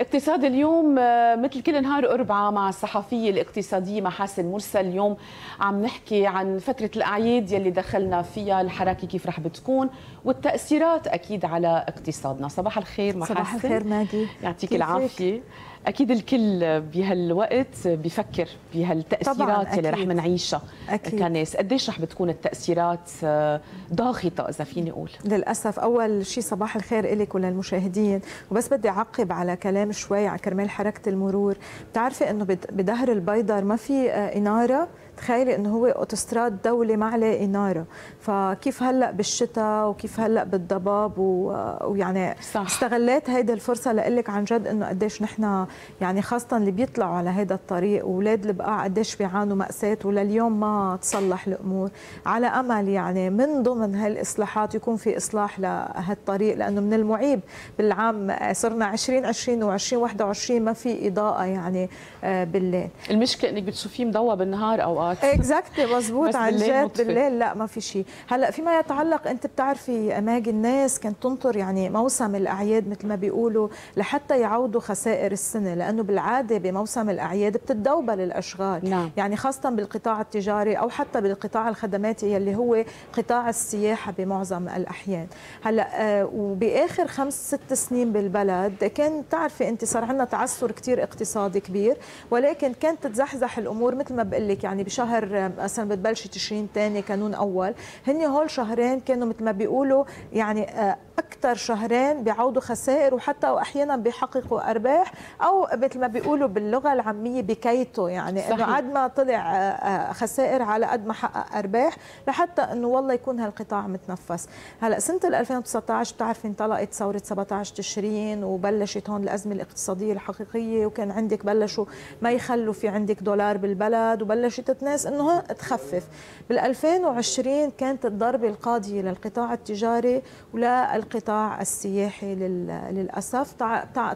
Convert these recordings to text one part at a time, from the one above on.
اقتصاد اليوم آه، مثل كل نهار أربعة مع الصحفية الاقتصادية محاسن مرسل. اليوم عم نحكي عن فترة الأعياد يلي دخلنا فيها الحركة كيف رح بتكون والتأثيرات أكيد على اقتصادنا. صباح الخير محاسن. صباح الخير ماجي يعطيك العافية. أكيد الكل بهالوقت بفكر بهالتأثيرات اللي رح نعيشها كناس قديش رح بتكون التأثيرات آه، ضاغطة إذا فيني أقول؟ للأسف أول شيء صباح الخير لك وللمشاهدين. وبس بدي أعقب على كلام شوي على كرمال حركة المرور. بتعرفي إنه بدهر البيضر ما في آه، إنارة. تخيلي إنه هو أوتوستراد دولي ما عليه اناره فكيف هلأ بالشتاء وكيف هلأ بالضباب ويعني صح. استغليت هيدي الفرصة لاقول لك عن جد إنه قديش نحن يعني خاصة اللي بيطلعوا على هذا الطريق واولاد البقاع قديش بيعانوا مأساة ولليوم ما تصلح الأمور. على أمل يعني من ضمن هالإصلاحات يكون في إصلاح لهالطريق لأنه من المعيب بالعام صرنا 2020 و2021 ما في إضاءة يعني آه، بالليل. المشكلة إنك بتشوفيه مضوى بالنهار اوقات اوقات اكزاكتلي مزبوط عن جد بالليل لا ما في شيء. هلأ فيما يتعلق أنت بتعرفي اماجي الناس كانت تنطر يعني موسم الأعياد مثل ما بيقولوا لحتى يعوضوا خسائر السنة لأنه بالعادة بموسم الأعياد بتتدوبل الاشغال نعم. يعني خاصة بالقطاع التجاري أو حتى بالقطاع الخدماتي يلي هو قطاع السياحة بمعظم الأحيان. هلأ آه وبآخر خمس ست سنين بالبلد كان تعرفي أنت صار عندنا تعثر كثير اقتصادي كبير ولكن كانت تتزحزح الأمور مثل ما بقول لك يعني شهر مثلا بتبلشي تشرين ثاني كانون أول. هن هول شهرين كانوا مثل ما بيقولوا يعني آه، أكثر شهرين بيعوضوا خسائر وحتى واحيانا بيحققوا أرباح أو مثل ما بيقولوا باللغة العامية بكيتوا. يعني إنه قد ما طلع آه، آه، خسائر على قد ما حقق أرباح لحتى إنه والله يكون هالقطاع متنفس. هلأ سنة 2019 بتعرفي انطلقت ثورة 17 تشرين وبلشت هون الأزمة الاقتصادية الحقيقية وكان عندك بلشوا ما يخلوا في عندك دولار بالبلد وبلشت ناس انه تخفف. بال 2020 كانت الضربة القاضية للقطاع التجاري وللقطاع السياحي للأسف.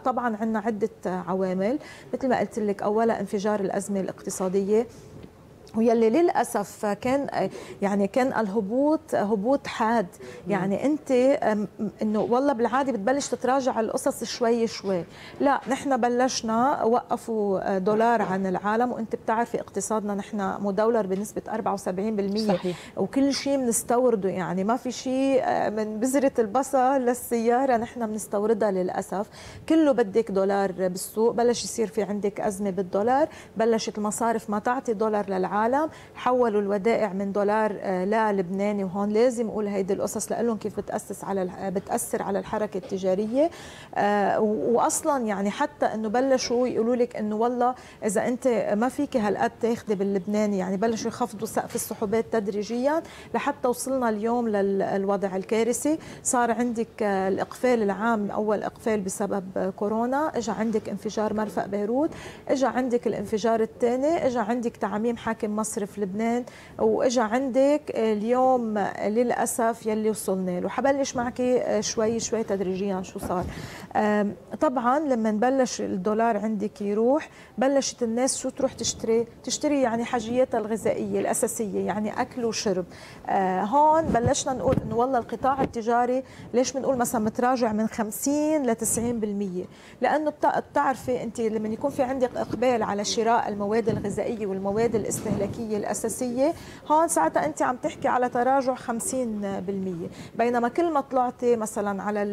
طبعا عندنا عدة عوامل. مثل ما قلت لك اولا انفجار الأزمة الاقتصادية. ويلي للأسف كان يعني كان الهبوط هبوط حاد. يعني أنت إنه والله بالعادة بتبلش تتراجع القصص شوي شوي. لا نحن بلشنا وقفوا دولار عن العالم وأنت بتعرفي اقتصادنا نحن مدولر بنسبة 74% صحيح. وكل شيء بنستورده يعني ما في شيء من بذرة البصل للسيارة نحن بنستوردها للأسف. كله بدك دولار بالسوق بلش يصير في عندك أزمة بالدولار بلشت المصارف ما تعطي دولار للعالم. العالم. حولوا الودائع من دولار آه، للبناني وهون لازم. أقول هيدي القصص لهم كيف بتأسس على بتأثر على الحركة التجارية. آه، واصلا يعني حتى إنه بلشوا يقولوا لك إنه والله إذا أنت ما فيك هالقد تاخذي باللبناني يعني بلشوا يخفضوا سقف السحوبات تدريجيا لحتى وصلنا اليوم للوضع الكارثي. صار عندك آه، الإقفال العام أول إقفال بسبب كورونا. اجى عندك انفجار مرفق بيروت. اجى عندك الانفجار الثاني. اجى عندك تعميم حاكم مصرف لبنان وإجا عندك اليوم للأسف يلي وصلنا له. حبلش معك شوي شوي تدريجيا شو صار. طبعا لما نبلش الدولار عندك يروح بلشت الناس شو تروح تشتري؟ تشتري يعني حاجياتها الغذائية الأساسية يعني أكل وشرب. آه، هون بلشنا نقول إنه والله القطاع التجاري ليش بنقول مثلا متراجع من 50 ل 90% لأنه بتعرفي انت لما يكون في عندك إقبال على شراء المواد الغذائية والمواد الاستهلاكية الاستهلاكيه الأساسية. هون ساعتها أنت عم تحكي على تراجع 50% بينما كل ما طلعتي مثلا على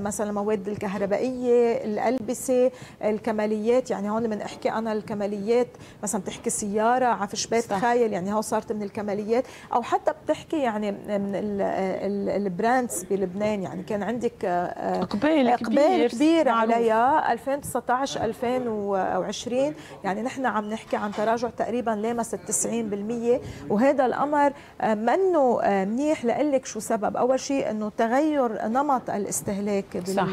مثلا المواد الكهربائية الألبسة الكماليات يعني هون لما أحكي أنا الكماليات مثلا بتحكي سيارة عفش بيت تخيل يعني هون صارت من الكماليات. أو حتى بتحكي يعني من البراندز بلبنان يعني كان عندك آه، إقبال إقبال كبير عليها. 2019 2020 يعني نحن عم نحكي عن تراجع تقريبا لامس ال 90% وهذا الأمر آه، منه آه، منيح لك شو سبب. أول شيء إنه تغير نمط الاستهلاك صح.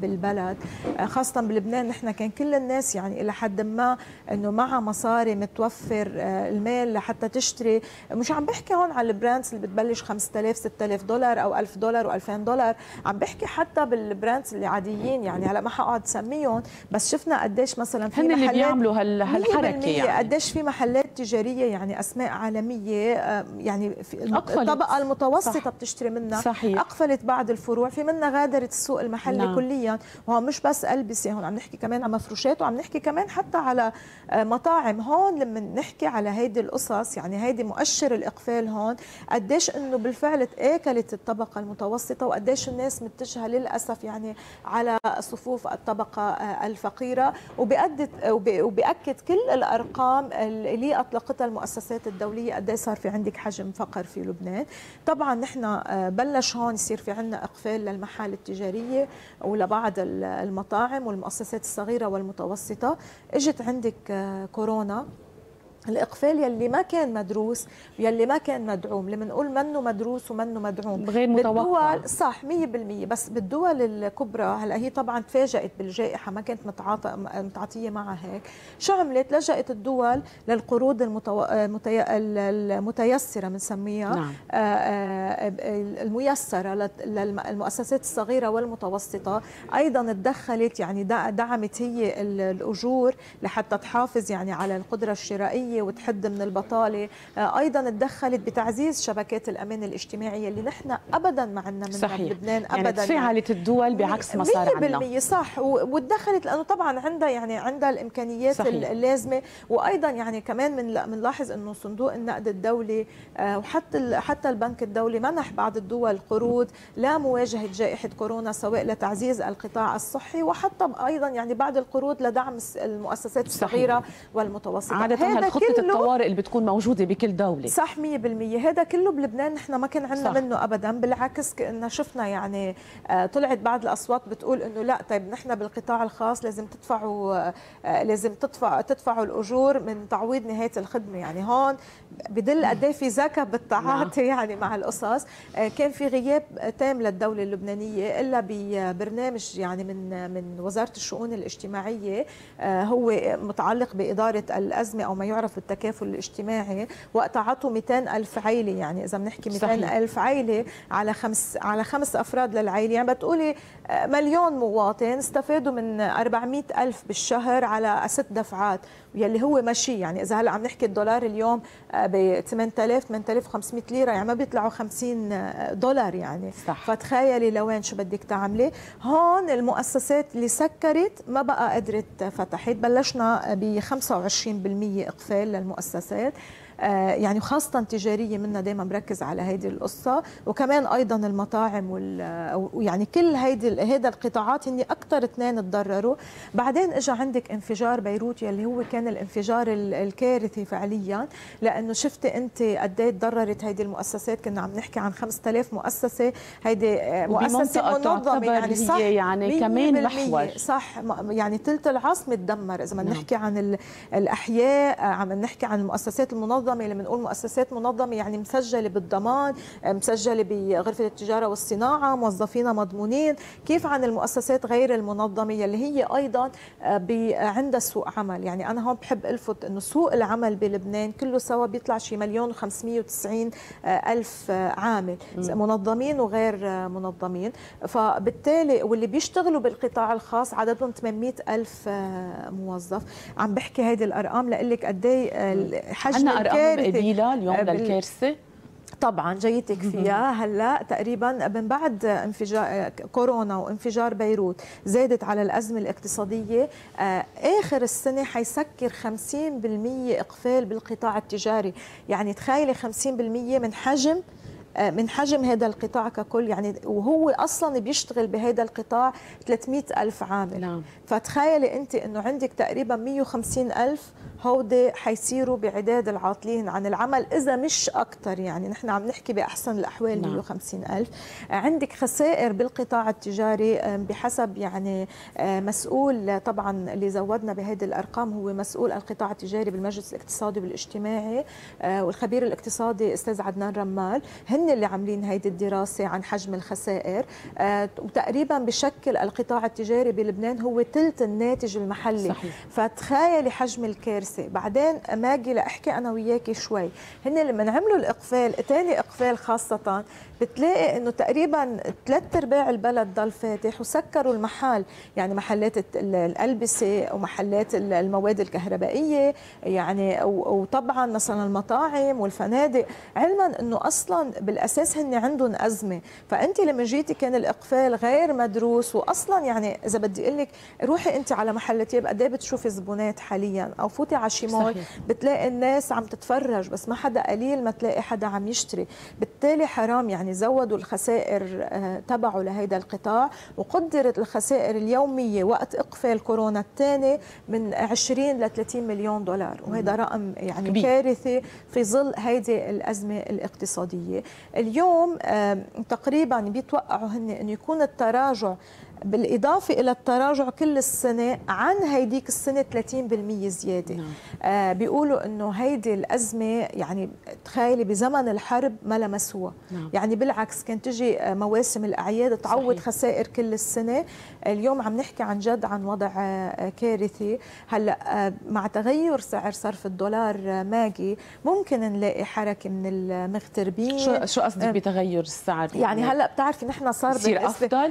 بالبلد آه، خاصة بلبنان. نحن كان كل الناس يعني إلى حد ما إنه معها مصاري متوفر المال لحتى تشتري. مش عم بحكي هون على ال brands اللي بتبلش 5000 6000 دولار أو 1000 دولار و2000 دولار. عم بحكي حتى بال brands اللي عاديين يعني هلأ ما حقعد سميهم. بس شفنا قديش مثلا في هن اللي بيعملوا هالحركة يعني. قديش في محلات تجارية تجارية يعني أسماء عالمية يعني في الطبقة المتوسطة صح. بتشتري منها صحيح. أقفلت بعض الفروع في منها غادرت السوق المحلي نعم. كليا وهو مش بس ألبسة هون عم نحكي كمان على مفروشات وعم نحكي كمان حتى على مطاعم هون لما نحكي على هيدي القصص يعني هيدي مؤشر الإقفال هون قديش إنه بالفعل تآكلت الطبقة المتوسطة وقديش الناس متجهة للأسف يعني على صفوف الطبقة الفقيرة وبأدت وبأكد كل الأرقام اللي اطلقتها المؤسسات الدولية قد صار في عندك حجم فقر في لبنان؟ طبعا نحن آه، بلش هون يصير في عندنا إقفال للمحال التجارية ولبعض المطاعم والمؤسسات الصغيرة والمتوسطة. إجت عندك آه، كورونا. الإقفال يلي ما كان مدروس يلي ما كان مدعوم. لما نقول منه مدروس ومنه مدعوم غير متوقع. بالدول صح 100% بس بالدول الكبرى هلأ هي طبعا تفاجات بالجائحة ما كانت متعاطى متعاطية معها هيك. شو عملت؟ لجأت الدول للقروض المتو... المتيسرة بنسميها نعم. آه، آه، الميسرة للمؤسسات الصغيرة والمتوسطة. أيضا تدخلت يعني دعمت هي الأجور لحتى تحافظ يعني على القدرة الشرائية. الصحيه وتحد من البطالة آه، أيضا تدخلت بتعزيز شبكات الأمان الاجتماعي اللي نحن ابدا ما عندنا منها صحيح. بلبنان يعني ابدا يعني تفاعلت الدول بعكس ما صار عندنا 100% صح وتدخلت لأنه طبعا عندها يعني عندها الإمكانيات صحيح. اللازمة وأيضا يعني كمان بنلاحظ إنه صندوق النقد الدولي آه، وحتى حتى البنك الدولي منح بعض الدول قروض لمواجهه جائحة كورونا سواء لتعزيز القطاع الصحي وحتى أيضا يعني بعض القروض لدعم المؤسسات الصغيرة صحيح. والمتوسطة عادة هذا خطه الطوارئ اللي بتكون موجودة بكل دولة. صح 100% هذا كله بلبنان نحن ما كان عندنا منه ابدا. بالعكس كنا شفنا يعني آه، طلعت بعض الأصوات بتقول إنه لا طيب نحن بالقطاع الخاص لازم تدفعوا آه، لازم تدفع تدفعوا الأجور من تعويض نهاية الخدمة. يعني هون بدل قد إيه في ذكاء بالتعاطي نعم. يعني مع القصص آه، كان في غياب تام للدولة اللبنانية إلا ببرنامج يعني من من وزارة الشؤون الاجتماعية هو متعلق بإدارة الأزمة أو ما يعرف يعرف التكافل الاجتماعي وقت عطوا 200 ألف عائلة يعني إذا بنحكي 200 صحيح. ألف عائلة على خمس على خمس أفراد للعائلة يعني بتقولي مليون مواطن استفادوا من 400 ألف بالشهر على ست دفعات يلي هو ماشي. يعني إذا هلأ عم نحكي الدولار اليوم آه، ب 8000 8500 ليرة يعني ما بيطلعوا 50 آه، دولار يعني. صح. فتخيلي لوين شو بدك تعملي. هون المؤسسات اللي سكرت ما بقى قدرت فتحت بلشنا ب 25% إقفال للمؤسسات. يعني خاصة تجارية منا دائما مركز على هذه القصة وكمان أيضا المطاعم ويعني كل هيدي هيدا القطاعات هني أكثر اثنين تضرروا. بعدين إجا عندك انفجار بيروت يلي هو كان الانفجار الكارثي فعليا لأنه شفتي أنت قد إيه تضررت هيدي المؤسسات. كنا عم نحكي عن 5000 مؤسسة هيدي آه، مؤسسة منظمة يعني صح؟ يعني كمان محور. صح؟ يعني ثلث العاصمة تدمر إذا بدنا نعم. نحكي عن الأحياء عم نحكي عن المؤسسات المنظمة منظمة لما نقول مؤسسات منظمة يعني مسجلة بالضمان مسجلة بغرفة التجارة والصناعة موظفين مضمونين. كيف عن المؤسسات غير المنظمة يلي هي أيضا آه، عندها سوق عمل؟ يعني أنا هون بحب ألفت إنه سوق العمل بلبنان كله سوا بيطلع شي مليون و590 آه، ألف آه، عامل منظمين وغير منظمين. فبالتالي واللي بيشتغلوا بالقطاع الخاص عددهم 800 ألف موظف. عم بحكي هيدي الأرقام لاقول لك قد إيه حجم أرقام قليله اليوم للكارثة. طبعا جيتك فيها. هلا تقريبا من بعد انفجار كورونا وانفجار بيروت زادت على الأزمة الاقتصادية آه، آخر السنة حيسكر 50% إقفال بالقطاع التجاري. يعني تخيلي 50% من حجم آه، من حجم هذا القطاع ككل يعني وهو أصلا بيشتغل بهذا القطاع 300 ألف عامل نعم. فتخيلي أنت إنه عندك تقريبا 150 ألف هودي حيصيروا بعداد العاطلين عن العمل إذا مش أكثر يعني نحن عم نحكي بأحسن الأحوال نعم. 150 ألف عندك خسائر بالقطاع التجاري بحسب يعني آه، مسؤول طبعا اللي زودنا بهذه الأرقام هو مسؤول القطاع التجاري بالمجلس الاقتصادي والإجتماعي آه، والخبير الاقتصادي أستاذ عدنان رمال هن هن اللي عاملين هيدي الدراسة عن حجم الخسائر؟ وتقريبا بشكل القطاع التجاري بلبنان هو ثلث الناتج المحلي. صحيح. فتخيلي حجم الكارثة. بعدين ماجي لأحكي أنا وياكي شوي. هن لما عملوا الإقفال ثاني إقفال خاصة بتلاقي إنه تقريبا ثلاث ارباع البلد ضل فاتح وسكروا المحل يعني محلات الألبسة ومحلات المواد الكهربائية يعني وطبعا مثلا المطاعم والفنادق. علما إنه أصلا بالأساس هن عندهم أزمة. فأنت لما جيتي كان الإقفال غير مدروس واصلا يعني إذا بدي أقول لك روحي أنت على محل تياب قد إيه بتشوفي زبونات حاليا؟ أو فوتي على شي مول بتلاقي الناس عم تتفرج بس ما حدا قليل ما تلاقي حدا عم يشتري. بالتالي حرام يعني زودوا الخسائر آه، تبعه لهذا القطاع. وقدرت الخسائر اليومية وقت إقفال كورونا الثاني من 20 ل 30 مليون دولار. وهذا رقم يعني كبير. كارثي في ظل هيدي الأزمة الاقتصادية. اليوم تقريبا بيتوقعوا هن إنه يكون التراجع بالإضافة إلى التراجع كل السنة عن هيديك السنة 30% زيادة. نعم. آه بيقولوا أنه هيدي الأزمة يعني تخيلي بزمن الحرب ما لمسوها. نعم. يعني بالعكس كانت تجي آه، مواسم الأعياد تعوض صحيح. خسائر كل السنة. اليوم عم نحكي عن جد عن وضع آه، كارثي. هلأ آه، مع تغير سعر صرف الدولار ماجي ممكن نلاقي حركة من المغتربين. شو شو قصدك بتغير السعر؟ يعني هلأ بتعرفي نحن صار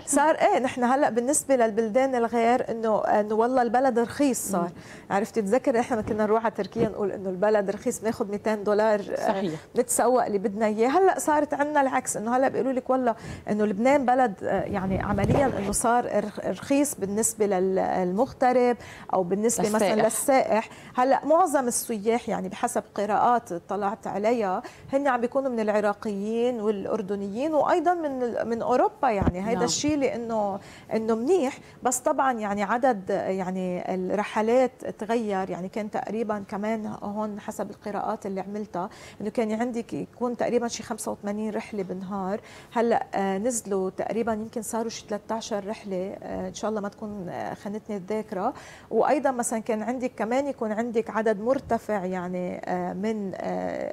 صار إيه نحن هلأ بالنسبة للبلدان الغير إنه إنه والله البلد رخيص صار. عرفتي تذكر إحنا كنا نروح على تركيا نقول إنه البلد رخيص بناخذ 200 دولار آه، صحيح. نتسوق اللي بدنا إياه. هلأ صارت عندنا العكس إنه هلأ بيقولوا لك والله إنه لبنان بلد آه، يعني عمليا إنه صار رخيص بالنسبة للمغترب أو بالنسبة للسائح. مثلا للسائح. هلأ معظم السياح يعني بحسب قراءات طلعت عليها هن عم بيكونوا من العراقيين والأردنيين وأيضا من من أوروبا يعني. هذا نعم. الشيء لأنه إنه منيح بس طبعا يعني عدد يعني الرحلات تغير. يعني كان تقريبا كمان هون حسب القراءات اللي عملتها إنه كان عندك يكون تقريبا شي 85 رحلة بالنهار. هلأ آه، نزلوا تقريبا يمكن صاروا شي 13 رحلة. آه، إن شاء الله ما تكون آه، خانتني الذاكرة. وأيضا مثلا كان عندك كمان يكون عندك عدد مرتفع يعني من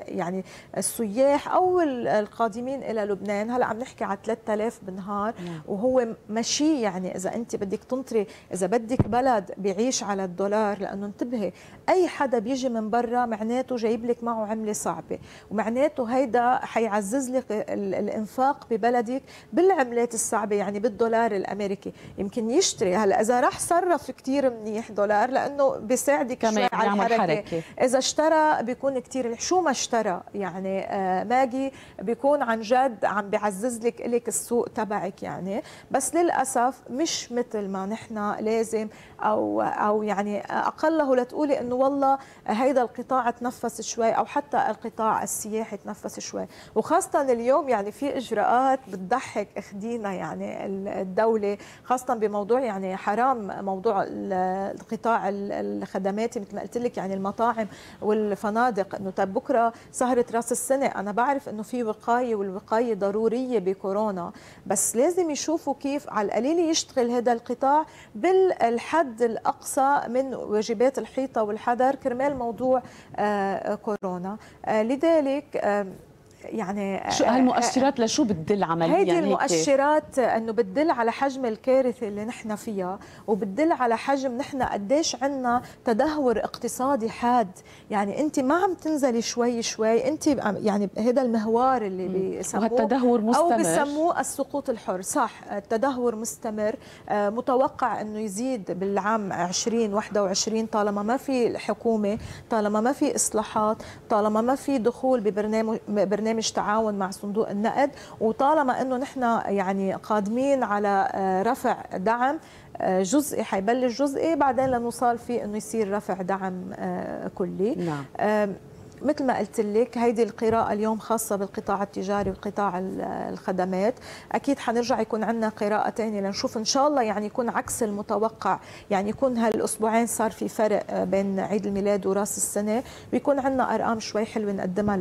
يعني السياح أو القادمين إلى لبنان. هلأ عم نحكي على 3000 بالنهار. نعم. وهو مشي يعني إذا أنت بدك تنطري إذا بدك بلد بيعيش على الدولار لأنه انتبهي أي حدا بيجي من برا معناته جايب لك معه عملة صعبة ومعناته هيدا حيعزز لك الإنفاق ببلدك بالعملات الصعبة يعني بالدولار الأمريكي يمكن يشتري هلأ إذا راح صرف كثير منيح دولار لأنه بيساعدك كمان على الحركة. حركة. إذا اشترى بيكون كثير شو ما اشترى يعني آه ماجي بيكون عن جد عم بيعزز لك لك السوق تبعك يعني بس للأسف مش مثل ما نحن لازم أو أو يعني أقله لتقولي إنه والله هيدا القطاع تنفس شوي أو حتى القطاع السياحي تنفس شوي. وخاصة اليوم يعني في إجراءات بتضحك أخدينا يعني الدولة خاصة بموضوع يعني حرام موضوع القطاع الخدماتي مثل ما قلت لك يعني المطاعم والفنادق. إنه طيب بكرة سهره رأس السنة. أنا بعرف إنه في وقاية والوقاية ضرورية بكورونا. بس لازم يشوفوا كيف على القليل يشتغل هذا القطاع بالحد الأقصى من واجبات الحيطة والحذر كرمال موضوع آه، كورونا. آه، لذلك يعني شو هالمؤشرات لشو بتدل عمليا هيدي المؤشرات إنه بتدل على حجم الكارثة اللي نحن فيها وبتدل على حجم نحن قديش عندنا تدهور اقتصادي حاد. يعني انت ما عم تنزلي شوي شوي انت يعني هذا المهوار اللي بيسموه وهالتدهور مستمر. أو بسموه السقوط الحر. صح التدهور مستمر. آه، متوقع إنه يزيد بالعام 2021 طالما ما في حكومة طالما ما في إصلاحات طالما ما في دخول ببرنامج برنامج برنامج تعاون مع صندوق النقد وطالما إنه نحن يعني قادمين على آه، رفع دعم آه، جزئي حيبلش جزئي بعدين لنوصل فيه إنه يصير رفع دعم آه، كلي نعم. مثل ما قلت لك هيدي القراءة اليوم خاصة بالقطاع التجاري وقطاع الخدمات. أكيد حنرجع يكون عندنا قراءة ثانية لنشوف إن شاء الله يعني يكون عكس المتوقع. يعني يكون هالأسبوعين صار في فرق بين عيد الميلاد وراس السنة ويكون عندنا أرقام شوي حلوة نقدمها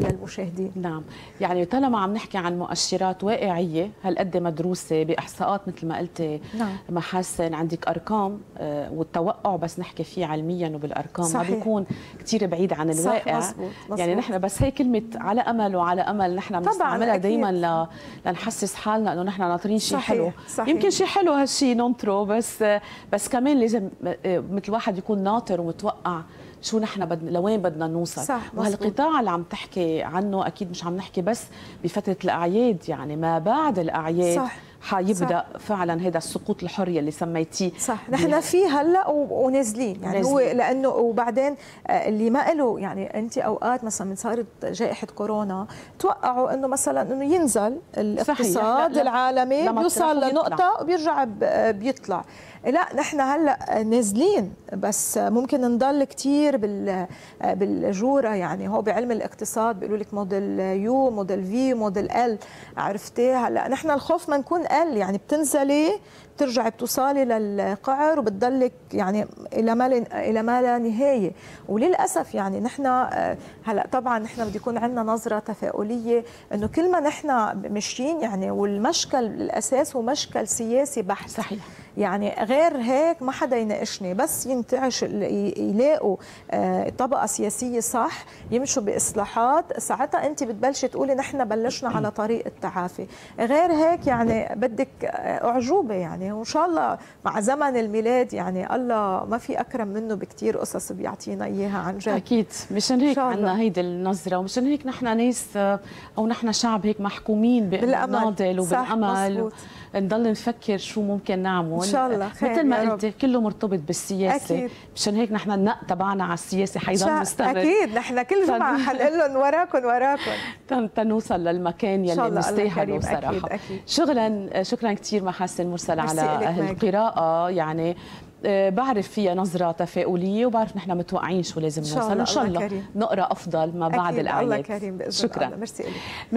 للمشاهدين. نعم. يعني طالما عم نحكي عن مؤشرات واقعية هالقد مدروسة بإحصاءات مثل ما قلتي نعم. محاسن عندك أرقام آه، والتوقع بس نحكي فيه علميا وبالأرقام صحيح. ما بيكون كثير بعيد عن الواقع. رائع مزبوط. مزبوط. يعني نحن بس هي كلمة على أمل وعلى أمل نحن بنستعملها دائما ل... لنحسس حالنا إنه نحن ناطرين شيء حلو صحيح. يمكن شيء حلو هالشيء ننطره بس بس كمان لازم مثل واحد يكون ناطر ومتوقع شو نحن بدنا لوين بدنا نوصل صح وهالقطاع اللي عم تحكي عنه أكيد مش عم نحكي بس بفترة الأعياد يعني ما بعد الأعياد صح حيبدأ صح. فعلا هذا السقوط الحر اللي سميتيه صح. نحن فيه هلأ ونازلين. يعني نازلين. هو لأنه وبعدين آه، اللي ما له يعني أنت أوقات مثلا من صارت جائحة كورونا توقعوا إنه مثلا إنه ينزل الاقتصاد العالمي بيوصل لنقطة وبيرجع بيطلع. لا نحن هلأ نازلين بس ممكن نضل كثير بال بالجوره يعني هو بعلم الاقتصاد بيقولوا لك موديل يو موديل في موديل ال عرفتي؟ هلأ نحن الخوف ما نكون ال يعني بتنزلي بترجعي بتوصلي للقعر وبتضلك يعني إلى ما إلى ما لا نهاية. وللأسف يعني نحن هلأ طبعا نحن بده يكون عندنا نظرة تفاؤلية إنه كل ما نحن ماشيين يعني والمشكل الأساس هو مشكل سياسي بحت. صحيح. يعني غير هيك ما حدا يناقشني. بس ينتعش يلاقوا آه، طبقة سياسية صح يمشوا بإصلاحات. ساعتها أنت بتبلشي تقولي نحن بلشنا على طريق التعافي. غير هيك يعني بدك أعجوبة يعني. وإن شاء الله مع زمن الميلاد يعني الله ما في أكرم منه بكثير قصص بيعطينا إياها عن جد. أكيد. مشان هيك عندنا هيدي النظرة ومشان هيك نحن ناس أو نحن شعب هيك محكومين بالناضل وبالأمل. نضل نفكر شو ممكن نعمل. إن شاء الله. خير مثل ما قلتي كله مرتبط بالسياسة. أكيد. مشان هيك نحن النق تبعنا على السياسة حيضل مستمر. أكيد. نحن كل جمعة حنقول لهم وراكم وراكم. تنوصل للمكان يلي بنستاهله صراحة أكيد أكيد. شغلا شكرا كثير محاسن مرسل على القراءه يعني آه، بعرف فيها نظرة تفاؤلية وبعرف نحن متوقعين شو لازم نوصل. إن شاء الله, الله نقرأ أفضل ما بعد الأعياد. الله كريم شكرا. الله. ميرسي